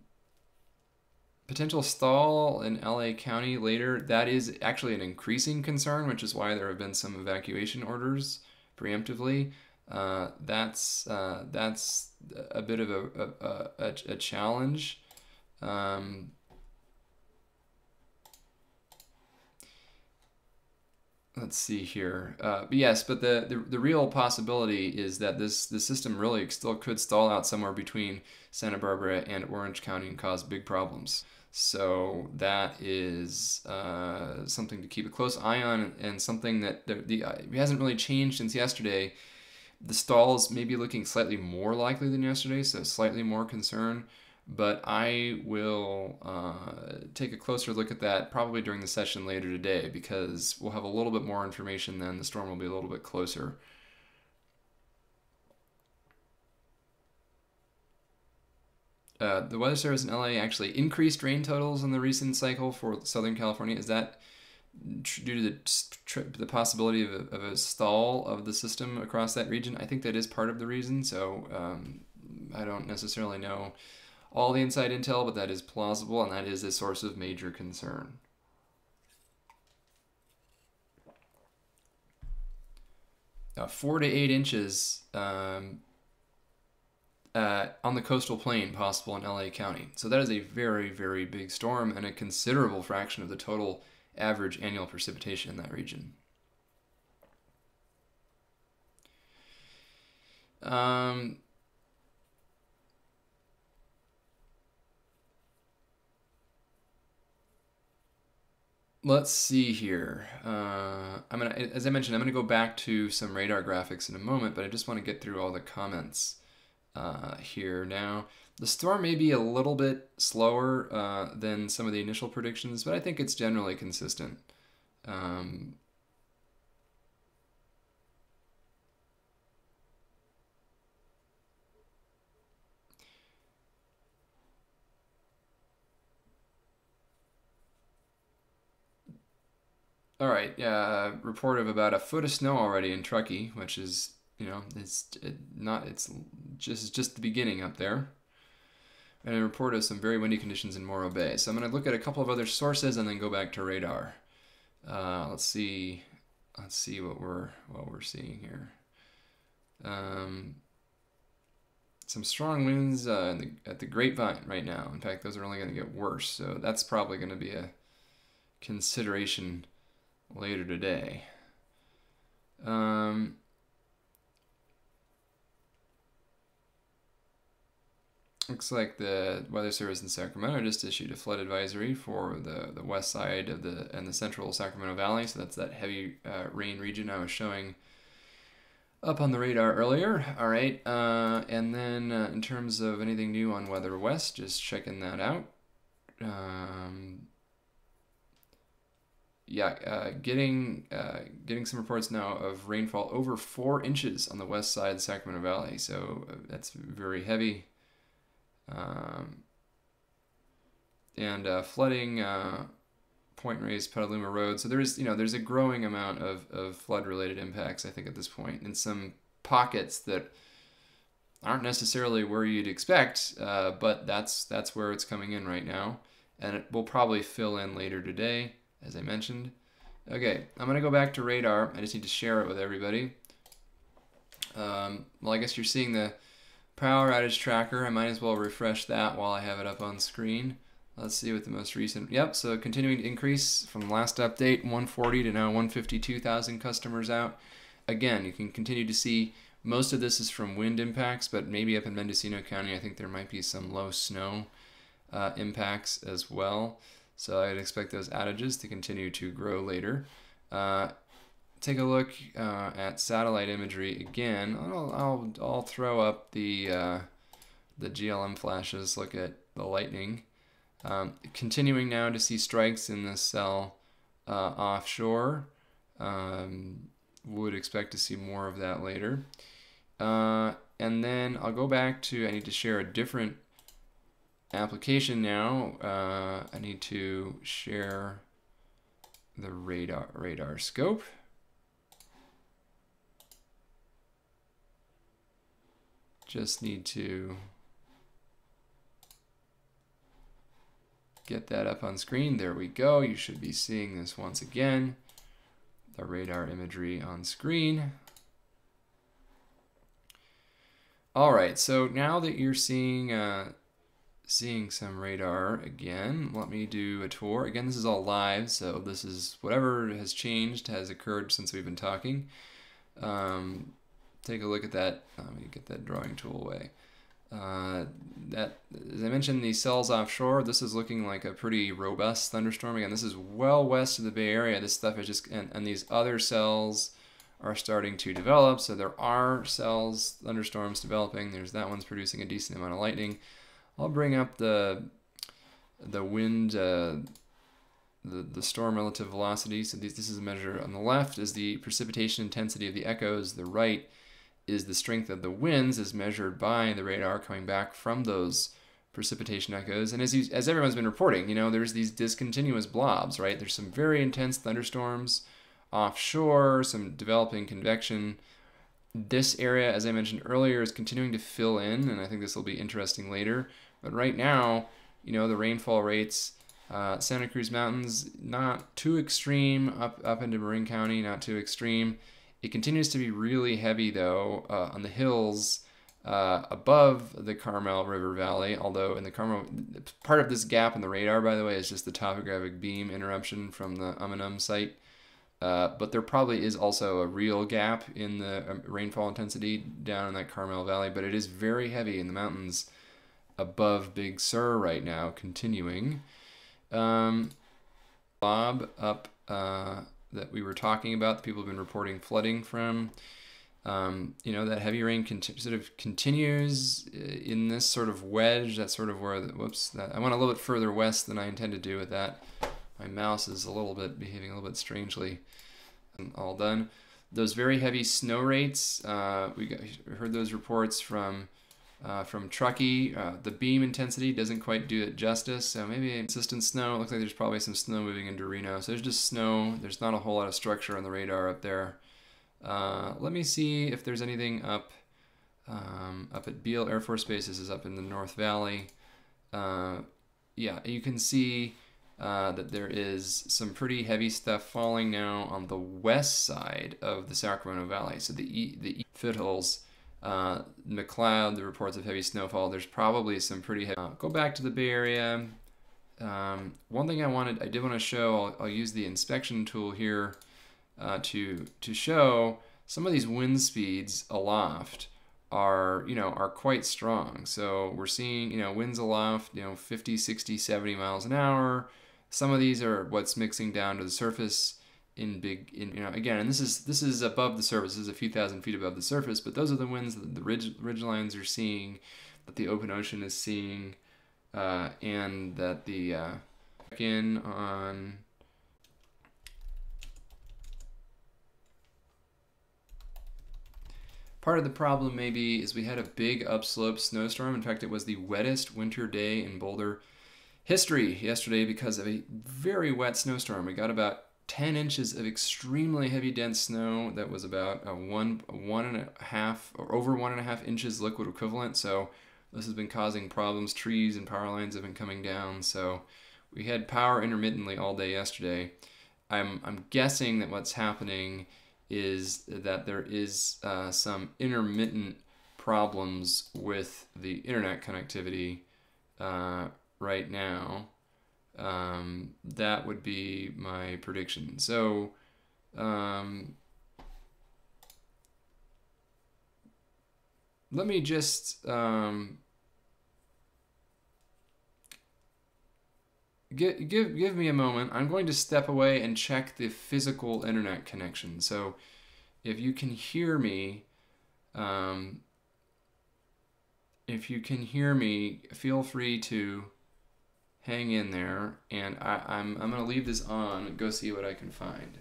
potential stall in LA County later, that is actually an increasing concern, which is why there have been some evacuation orders preemptively. Uh, that's uh, that's a bit of a, a, a, a challenge. Um, let's see here. Uh, but yes, but the, the, the real possibility is that this the system really still could stall out somewhere between Santa Barbara and Orange County and cause big problems. So that is uh, something to keep a close eye on, and something that the, the uh, hasn't really changed since yesterday. The stalls may be looking slightly more likely than yesterday, so slightly more concern. But I will uh, take a closer look at that probably during the session later today because we'll have a little bit more information then. The storm will be a little bit closer. Uh, the Weather Service in LA actually increased rain totals in the recent cycle for Southern California. Is that due to the, the possibility of a, of a stall of the system across that region? I think that is part of the reason. So um, I don't necessarily know all the inside intel, but that is plausible and that is a source of major concern. Uh, four to eight inches um, uh, on the coastal plain possible in LA County. So that is a very, very big storm and a considerable fraction of the total average annual precipitation in that region. Um, let's see here. Uh, I'm gonna, as I mentioned, I'm gonna go back to some radar graphics in a moment, but I just want to get through all the comments uh, here now. The storm may be a little bit slower uh, than some of the initial predictions, but I think it's generally consistent. Um, All right, yeah, report of about a foot of snow already in Truckee, which is you know, it's it not it's just just the beginning up there. And a report of some very windy conditions in Morro Bay. So I'm going to look at a couple of other sources and then go back to radar. Uh, let's see, let's see what we're what we're seeing here. Um, some strong winds uh, the, at the Grapevine right now. In fact, those are only going to get worse. So that's probably going to be a consideration later today. Um, looks like the Weather Service in Sacramento just issued a flood advisory for the, the west side of the and the central Sacramento Valley. So that's that heavy uh, rain region I was showing up on the radar earlier. All right, uh, and then uh, in terms of anything new on Weather West, just checking that out. Um, yeah, uh, getting uh, getting some reports now of rainfall over four inches on the west side of the Sacramento Valley. So uh, that's very heavy. Um, and uh, flooding Point Reyes, Petaluma Road. So there's you know there's a growing amount of, of flood related impacts I think at this point in some pockets that aren't necessarily where you'd expect, uh, but that's that's where it's coming in right now, and it will probably fill in later today, as I mentioned. Okay, I'm gonna go back to radar. I just need to share it with everybody. Um, well, I guess you're seeing the power outage tracker. I might as well refresh that while I have it up on screen. Let's see what the most recent. Yep, so continuing to increase from last update, 140 to now 152,000 customers out. Again, you can continue to see most of this is from wind impacts, but maybe up in Mendocino County, I think there might be some low snow uh, impacts as well. So I'd expect those outages to continue to grow later. Uh, take a look uh, at satellite imagery again. I'll, I'll, I'll throw up the, uh, the GLM flashes, look at the lightning. Um, continuing now to see strikes in this cell uh, offshore. Um, would expect to see more of that later. Uh, and then I'll go back to, I need to share a different application now. Uh, I need to share the radar, RadarScope. Just need to get that up on screen. There we go. You should be seeing this once again. The radar imagery on screen. All right, so now that you're seeing uh, seeing some radar again, let me do a tour. Again, this is all live, so this is whatever has changed has occurred since we've been talking. Um, take a look at that. Let me get that drawing tool away. Uh, that, as I mentioned, these cells offshore, this is looking like a pretty robust thunderstorm. Again, this is well west of the Bay Area. This stuff is just, and, and these other cells are starting to develop. So there are cells, thunderstorms developing. There's that one's producing a decent amount of lightning. I'll bring up the the wind, uh, the, the storm relative velocity. So these, this is a measure on the left is the precipitation intensity of the echoes. The right is the strength of the winds as measured by the radar coming back from those precipitation echoes. And as you, as everyone's been reporting, you know, there's these discontinuous blobs, right? There's some very intense thunderstorms offshore, some developing convection. This area, as I mentioned earlier, is continuing to fill in, and I think this will be interesting later. But right now, you know, the rainfall rates, uh, Santa Cruz Mountains, not too extreme up up into Marin County, not too extreme. It continues to be really heavy though uh, on the hills uh, above the Carmel River Valley. Although in the Carmel, part of this gap in the radar, by the way, is just the topographic beam interruption from the Umunhum site. Uh, but there probably is also a real gap in the um, rainfall intensity down in that Carmel Valley, but it is very heavy in the mountains above Big Sur right now, continuing. Um, Bob up uh, that we were talking about, that people have been reporting flooding from. Um, you know, that heavy rain sort of continues uh, in this sort of wedge. That's sort of where, the, whoops, that, I went a little bit further west than I intended to do with that. My mouse is a little bit behaving a little bit strangely. All done. Those very heavy snow rates, uh, we, got, we heard those reports from uh, from Truckee. Uh, the beam intensity doesn't quite do it justice, so maybe consistent snow. It looks like there's probably some snow moving into Reno. So there's just snow. There's not a whole lot of structure on the radar up there. Uh, let me see if there's anything up um, up at Beale Air Force Base. This is up in the North Valley. Uh, yeah, you can see uh, that there is some pretty heavy stuff falling now on the west side of the Sacramento Valley. So the e the e foothills Uh, McCloud, the reports of heavy snowfall. There's probably some pretty heavy. Uh, go back to the Bay Area. Um, one thing I wanted, I did want to show. I'll, I'll use the inspection tool here uh, to to show some of these wind speeds aloft are you know are quite strong. So we're seeing you know winds aloft you know 50, 60, 70 miles an hour. Some of these are what's mixing down to the surface in big in you know again and this is this is above the surface this is a few thousand feet above the surface but those are the winds that the ridge ridge lines are seeing that the open ocean is seeing uh, and that the uh, in on part of the problem maybe is we had a big upslope snowstorm. In fact it was the wettest winter day in Boulder history yesterday because of a very wet snowstorm. We got about 10 inches of extremely heavy dense snow that was about a one, one and a half or over one and a half inches liquid equivalent. So this has been causing problems. Trees and power lines have been coming down. So we had power intermittently all day yesterday. I'm, I'm guessing that what's happening is that there is uh, some intermittent problems with the internet connectivity uh, right now. Um, that would be my prediction. So, um, let me just um, give, give, give me a moment. I'm going to step away and check the physical internet connection. So if you can hear me, um, if you can hear me, feel free to hang in there, and I, I'm, I'm going to leave this on go see what I can find.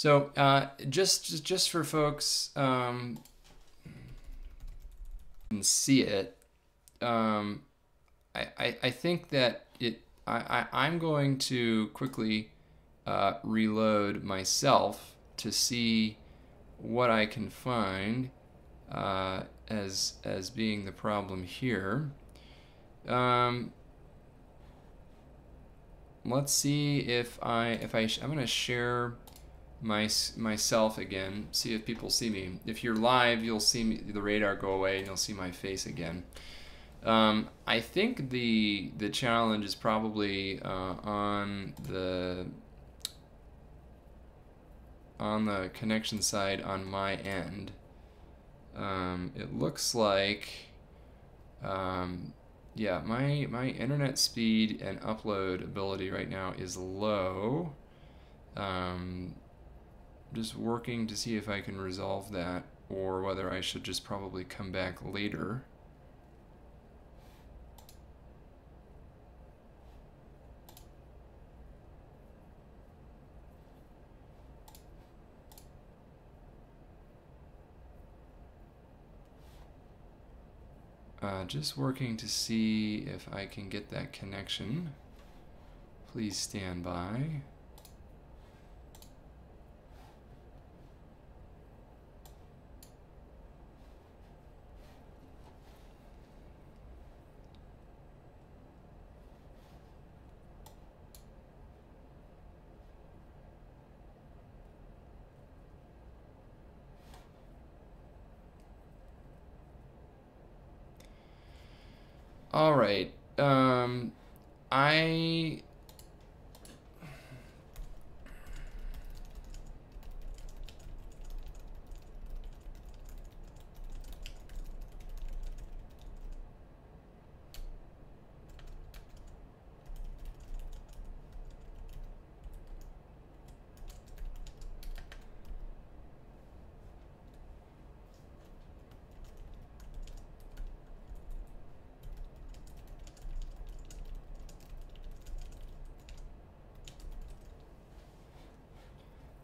So uh, just just for folks um, can see it, um, I, I, I think that it I, I I'm going to quickly uh, reload myself to see what I can find uh, as as being the problem here. Um, let's see if I if I I'm gonna share my myself again, see if people see me. If you're live, you'll see me, the radar go away and you'll see my face again. Um, I think the the challenge is probably uh, on the on the connection side on my end. Um, it looks like um, yeah, my my internet speed and upload ability right now is low. Um, just working to see if I can resolve that or whether I should just probably come back later. Uh, just working to see if I can get that connection. Please stand by. All right. Um, I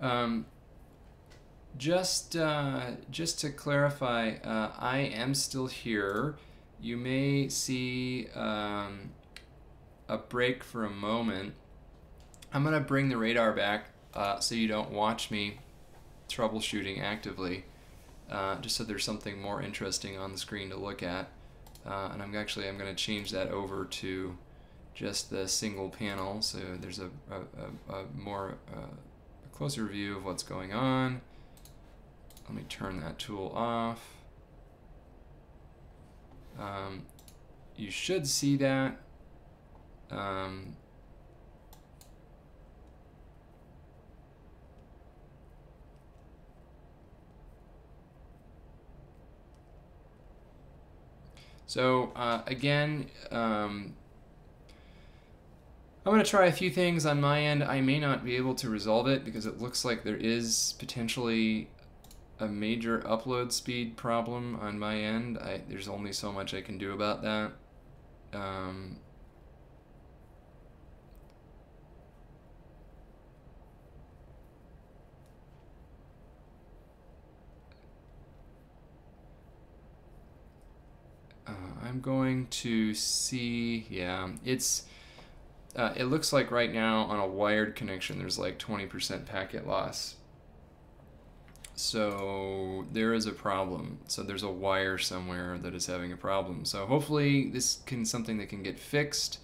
Um, just uh, just to clarify, uh, I am still here. You may see um, a break for a moment. I'm gonna bring the radar back uh, so you don't watch me troubleshooting actively, uh, just so there's something more interesting on the screen to look at. Uh, and I'm actually I'm gonna change that over to just the single panel, so there's a, a, a, a more uh, closer view of what's going on. Let me turn that tool off. Um, you should see that. Um, so uh, again, um, I'm going to try a few things on my end. I may not be able to resolve it because it looks like there is potentially a major upload speed problem on my end. I, there's only so much I can do about that. Um, uh, I'm going to see, yeah, it's, uh, it looks like right now on a wired connection there's like 20% packet loss. So there is a problem. So there's a wire somewhere that is having a problem. So hopefully this can something that can get fixed.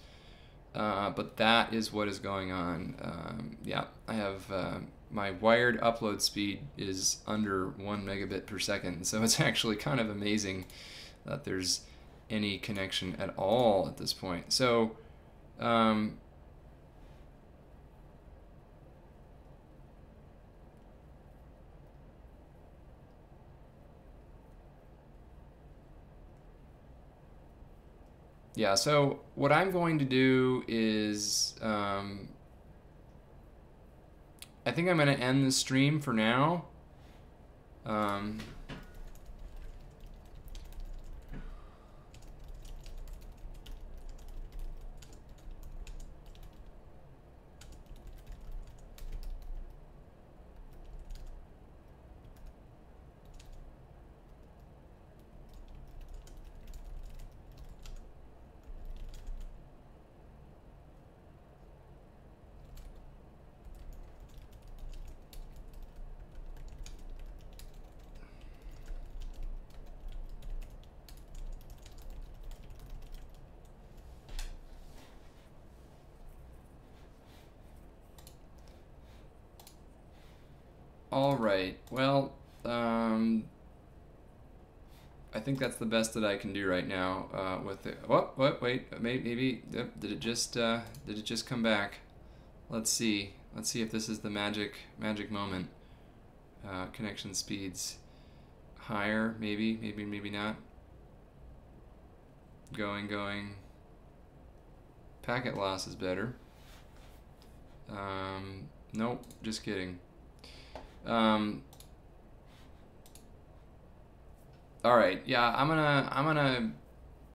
Uh, but that is what is going on. Um, yeah, I have uh, my wired upload speed is under one megabit per second. So it's actually kind of amazing that there's any connection at all at this point. So um, yeah, so what I'm going to do is, um, I think I'm going to end the stream for now. Um, All right. Well, um, I think that's the best that I can do right now. Uh, with it. What? What? Wait. Maybe. maybe did it just? Uh, did it just come back? Let's see. Let's see if this is the magic magic moment. Uh, connection speeds higher. Maybe. Maybe. Maybe not. Going. Going. Packet loss is better. Um, nope. Just kidding. Um, all right, yeah, I'm gonna I'm gonna